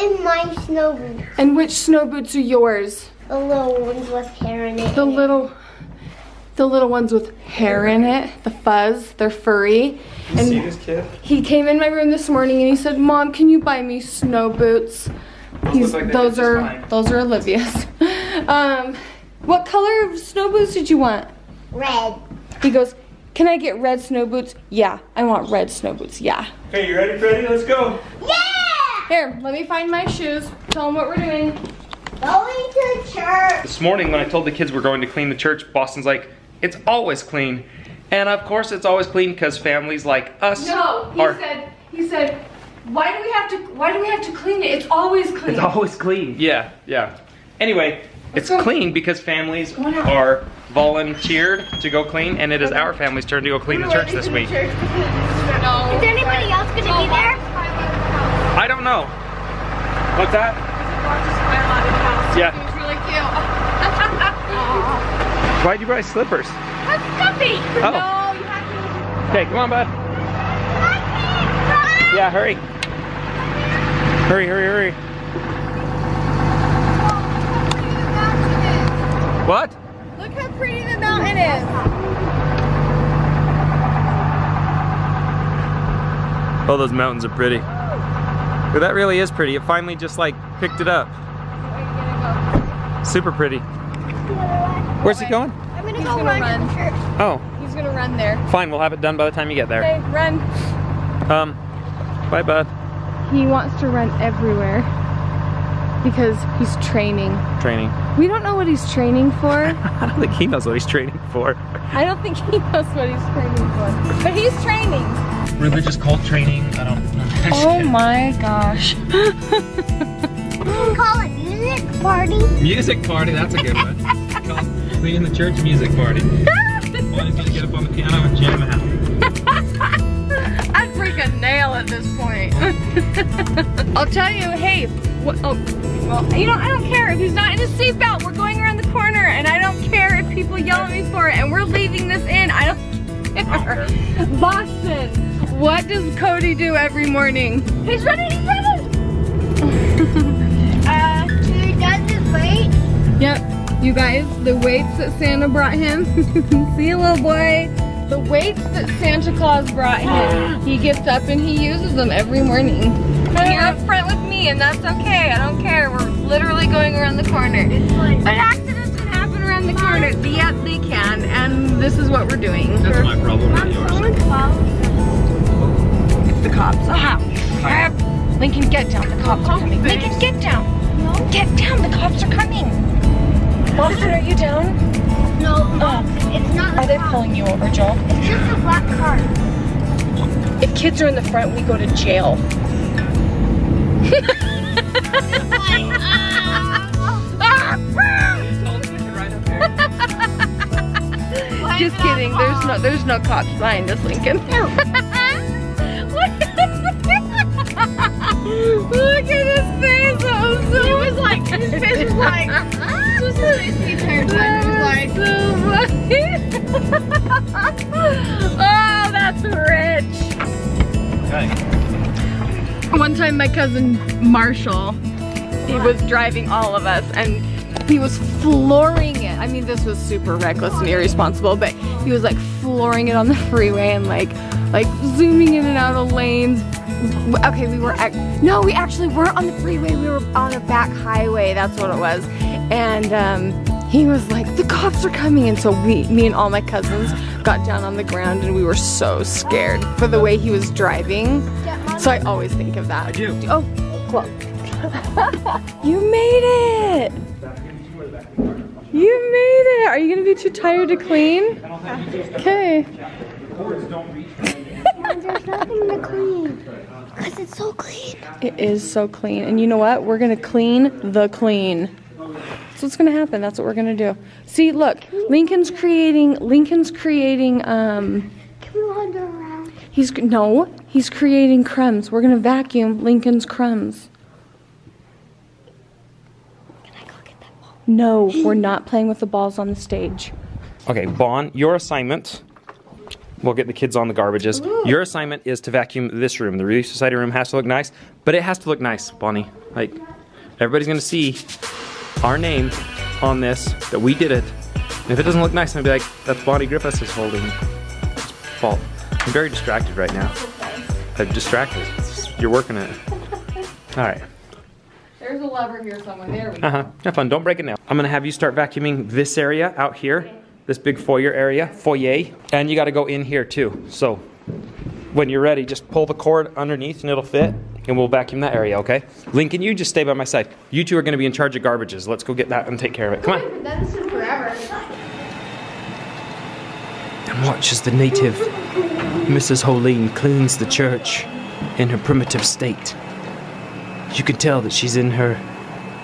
in my snow boots. And which snow boots are yours? The little ones with hair in it. The little, the little ones with hair in it, the fuzz, they're furry. You see And this kid? he came in my room this morning and he said, "Mom, can you buy me snow boots?" He's, like those are fine. those are Olivia's. Um, what color of snow boots did you want? Red. He goes, "Can I get red snow boots?" Yeah, I want red snow boots. Yeah. Okay, you ready, Freddy? Let's go. Yeah! Here, let me find my shoes. Tell them what we're doing. Going to church. This morning when I told the kids we're going to clean the church, Boston's like, it's always clean. And of course it's always clean because families like us No, he are. said. He said, "Why do we have to? Why do we have to clean it? It's always clean." It's always clean. Yeah, yeah. Anyway, it's go. clean because families are volunteered to go clean, and it is our family's turn to go clean the church this week. Is anybody else going to be there? I don't know. What's that? Yeah. It was really cute. Why'd you buy slippers? That's Guppy. Oh. No, you have to. Okay, come on, bud. Yeah, hurry. Hurry, hurry, hurry. What? Look how pretty the mountain is. Oh, those mountains are pretty. Well, that really is pretty. It finally just like picked it up. Super pretty. Where's he going? I'm going to He's go gonna run, run. to the church. Oh, He's gonna run there. fine. We'll have it done by the time you get there. Okay, run. Um, bye, bud. He wants to run everywhere because he's training. Training. We don't know what he's training for. I don't think he knows what he's training for. I don't think he knows what he's training for. But he's training. Religious cult training. I don't. Oh my gosh. We can call it music party. Music party. That's a good one. Call it Cleaning the church music party. Bonnie's gonna get up on the piano and jam out. I'll tell you, hey, what, oh, well, you know, I don't care if he's not in his seatbelt. We're going around the corner, and I don't care if people yell at me for it, and we're leaving this in. I don't care. Boston, what does Cody do every morning? He's running, he's running. uh, he does it right. Yep, you guys, the weights that Santa brought him. See, you, little boy. The weights that Santa Claus brought him. He gets up and he uses them every morning. You're up front with me, and that's okay. I don't care. We're literally going around the corner. But accidents can happen around the corner. Yeah, they can, and this is what we're doing. That's my problem, not yours. someone follows. It's the cops. Ah, crap. Lincoln, get down. The cops are coming. Lincoln, get down. Get down. The cops are coming. Boston, are you down? No, Mom, it's not Are they car. pulling you over, Joel? It's just a black car. If kids are in the front, we go to jail. Just kidding. There's no there's no cops behind us, Lincoln. Look at his face. oh, that's rich. Okay. One time my cousin Marshall, he was driving all of us and he was flooring it. I mean, this was super reckless and irresponsible, but he was like flooring it on the freeway and like, like zooming in and out of lanes. Okay, we were, no, we actually weren't on the freeway. We were on a back highway. That's what it was. And um, he was like, the cops are coming. And so we, me and all my cousins got down on the ground and we were so scared for the way he was driving. So I always think of that. I do. Oh, well. you made it! You made it! Are you gonna be too tired to clean? Okay. There's nothing to clean. Because it's so clean. It is so clean. And you know what? We're gonna clean the clean. That's what's gonna happen. That's what we're gonna do. See, look, Lincoln's creating Lincoln's creating um Can we wander around? he's no, he's creating crumbs. We're gonna vacuum Lincoln's crumbs. Can I go get that ball? No, we're not playing with the balls on the stage. Okay, Bon, your assignment We'll get the kids on the garbages. Your assignment is to vacuum this room. The Relief Society room has to look nice, but it has to look nice, Bonnie. Like, everybody's gonna see our name on this, that we did it. And if it doesn't look nice, I'm gonna be like, that's Bonnie Griffiths is holding it's fault. I'm very distracted right now. I'm distracted. It's- You're working it. All right. There's a lever here somewhere. There we go. Uh-huh. Have fun. Don't break it now. I'm gonna have you start vacuuming this area out here, this big foyer area, foyer, and you got to go in here too. So when you're ready, just pull the cord underneath and it'll fit, and we'll vacuum that area. Okay? Lincoln, you just stay by my side. You two are gonna be in charge of garbages. Let's go get that and take care of it. Come on. That's forever. And watch as the native Mrs. Hoellein cleans the church in her primitive state. You can tell that she's in her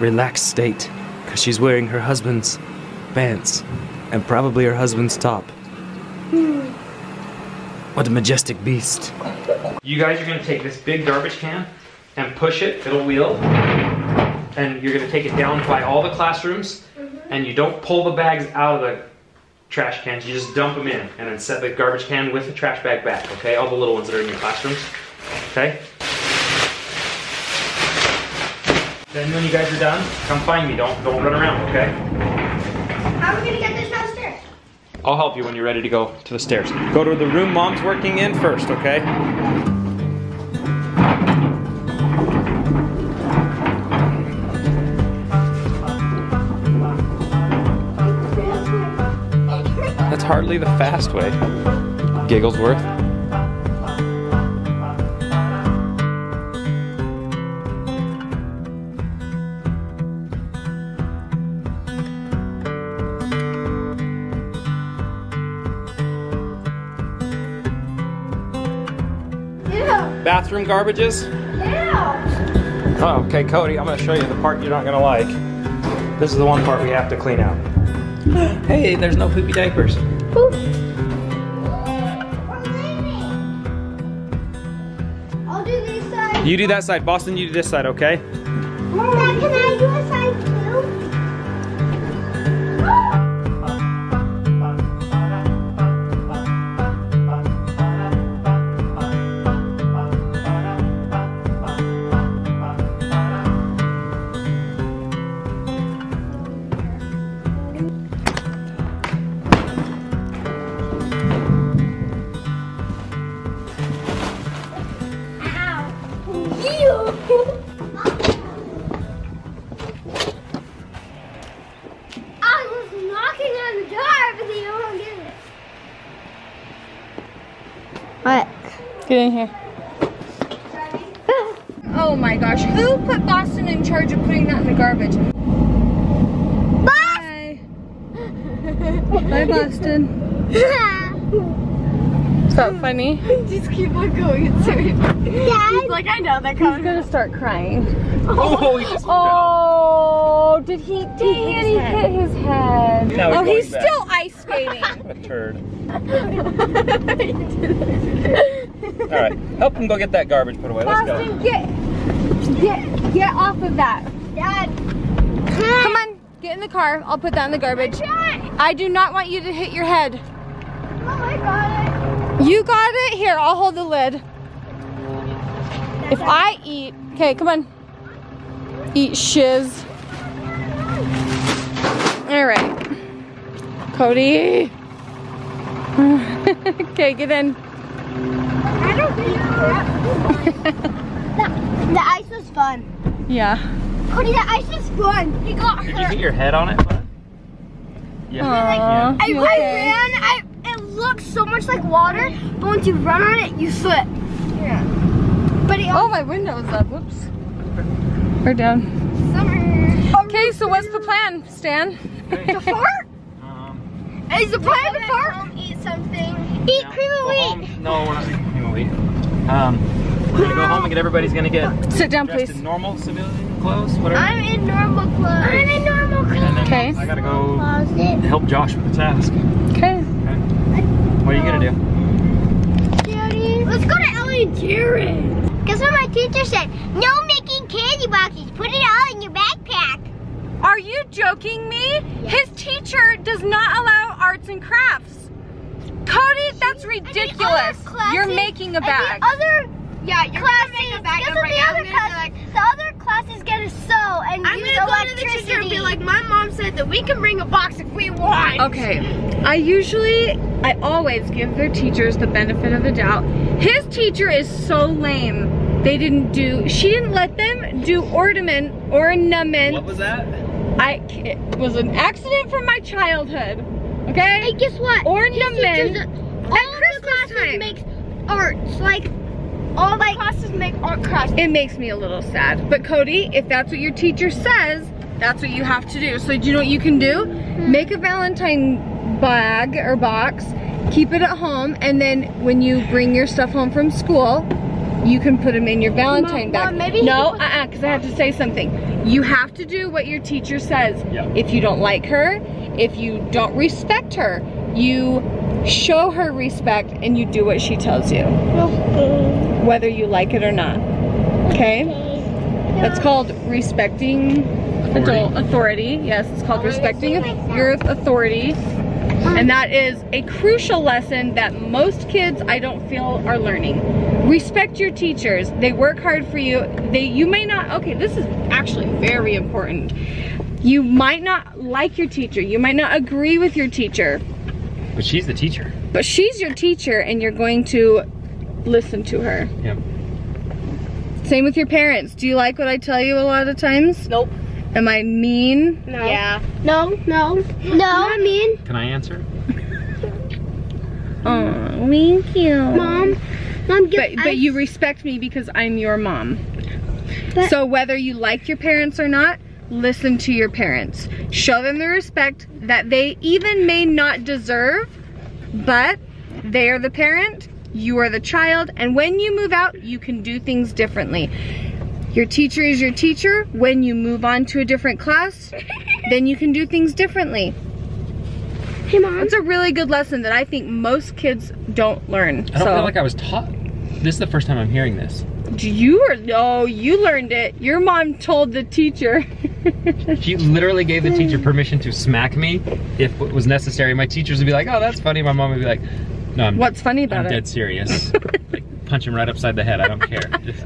relaxed state because she's wearing her husband's pants and probably her husband's top. Hmm. What a majestic beast. You guys are going to take this big garbage can and push it, it'll wheel. And you're going to take it down by all the classrooms mm-hmm. and you don't pull the bags out of the trash cans. You just dump them in and then set the garbage can with the trash bag back, okay? All the little ones that are in your classrooms, okay? Then when you guys are done, come find me. Don't don't run around, okay? How are we gonna get this downstairs? I'll help you when you're ready to go to the stairs. Go to the room mom's working in first, okay? That's hardly the fast way. Gigglesworth. Bathroom garbages. Ew. Oh, okay, Cody, I'm gonna show you the part you're not gonna like. This is the one part we have to clean out. Hey, there's no poopy diapers. Or Lily. Do. You do that side. Boston, you do this side, okay? Mom, can I do a side too? Get in here. Oh my gosh, who put Boston in charge of putting that in the garbage? Bye. Bye, Boston. Is that funny? Just keep on going. It's serious. Dad, Like, I know, they're coming. He's gonna start crying. Oh, he just Oh, did he, did he hit his head? Now he's oh, he's back. still ice skating. A turd. All right, help him go get that garbage put away. Let's go. Boston, get, get, get off of that. Dad. Come on, get in the car. I'll put that in the garbage. I do not want you to hit your head. Oh, I got it. You got it? Here, I'll hold the lid. If I eat, okay, come on. Eat shiz. All right. Cody. okay, get in. I don't think the, the ice was fun. Yeah. Cody, the ice was fun. He got Did you hurt. hit your head on it? bud? Yeah. Aw, I, you I okay? ran. I it looks so much like water, but once you run on it, you slip. Yeah. But it Oh, my window's up. Whoops. We're down. summer. Okay, so what's the plan, Stan? To fart? Um, Is the plan to fart? Eat something. Eat yeah, cream of wheat. home. No, we're not eating cream of wheat. Um, we're gonna go home and get everybody's gonna get Sit down, please. in normal civilian clothes, whatever. I'm in normal clothes. I'm in normal clothes. Okay. I gotta go help Josh with the task. Okay. Okay. What are you gonna do? Daddy. Let's go to Ellie and Jared. Guess what my teacher said? No making candy boxes. Put it all in your backpack. Are you joking me? His teacher does not allow arts and crafts. Cody, that's That's ridiculous. classes- You're making a bag. The other Yeah, you're classes, gonna make a bag up right the now. other I'm gonna be class, like, the other classes get to sew and I'm use gonna go to the teacher and be like, my mom said that we can bring a box if we want. Okay, I usually, I always give their teachers the benefit of the doubt. His teacher is so lame. They didn't do, she didn't let them do ornament, ornament. What was that? I, it was an accident from my childhood. Okay? Hey, guess what? Ornament His teachers- at all the Christmas classes time. makes arts like all Like, like classes make art crafts. It makes me a little sad. But Cody, if that's what your teacher says, that's what you have to do. So do you know what you can do? Hmm. Make a Valentine bag or box, keep it at home, and then when you bring your stuff home from school, you can put them in your Valentine Mom, bag. Mom, maybe no, uh-uh, because I have to say something. You have to do what your teacher says. Yeah. If you don't like her, if you don't respect her, you show her respect and you do what she tells you, whether you like it or not. Okay? That's called respecting adult authority. Yes, it's called respecting your authority. And that is a crucial lesson that most kids I don't feel are learning. Respect your teachers. They work hard for you. They you may not okay, this is actually very important. You might not like your teacher. You might not agree with your teacher. But she's the teacher. But she's your teacher and you're going to listen to her. Yep. Same with your parents. Do you like what I tell you a lot of times? Nope. Am I mean? No. Yeah. No, no. no. I mean, Can I answer? Oh, thank you. mom, mom, But but you respect me because I'm your mom. But- so whether you like your parents or not, listen to your parents. Show them the respect that they even may not deserve, but they are the parent, you are the child, and when you move out, you can do things differently. Your teacher is your teacher. When you move on to a different class, then you can do things differently. Hey, mom. It's a really good lesson that I think most kids don't learn. I don't so. feel like I was taught. This is the first time I'm hearing this. You were no, oh, you learned it. Your mom told the teacher. She literally gave the teacher permission to smack me if it was necessary. My teachers would be like, "Oh, that's funny." My mom would be like, "No, I'm, What's funny I'm about dead serious." like, punch him right upside the head. I don't care. Just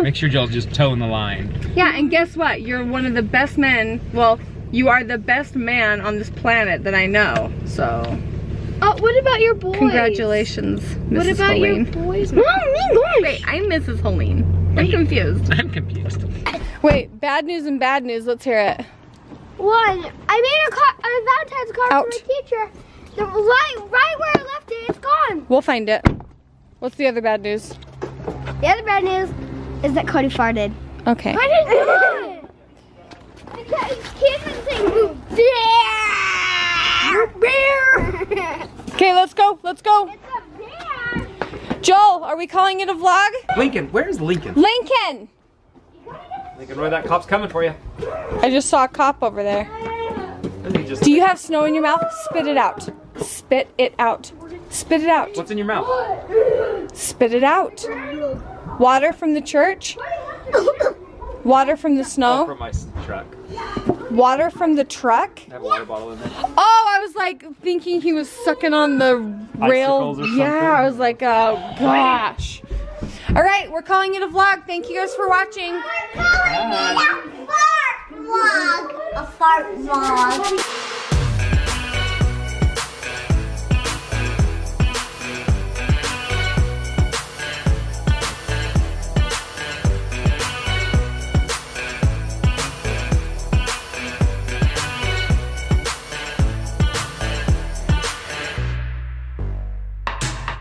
make sure Joel's just toeing the line. Yeah, and guess what? You're one of the best men. Well, you are the best man on this planet that I know. So, Oh, what about your boys? congratulations, Mrs. What about Hoellein. your boys? Mom, me going. Wait, I'm Mrs. Hoellein. I'm confused. I'm confused. Wait, bad news and bad news. Let's hear it. One, I made a, car, a Valentine's card Out. for my teacher. The right, right where I left it, it's gone. We'll find it. What's the other bad news? The other bad news is that Cody farted. Okay. I didn't do it. Because kids didn't say move. Bear. Bear. Okay, let's go. Let's go. It's a bear. Joel, are we calling it a vlog? Lincoln, where's Lincoln? Lincoln. Lincoln, Roy, that cop's coming for you. I just saw a cop over there. Just- Do you have snow in your mouth? Spit it out. Spit it out. Spit it out. What's in your mouth? Spit it out. Water from the church? Water from the Oh, snow? from my truck. Water from the truck? I have a water bottle in there. Oh, I was like thinking he was sucking on the rail. Or Yeah, something? I was like, oh gosh. All right, we're calling it a vlog. Thank you guys for watching. We're calling it A fart vlog. A fart vlog.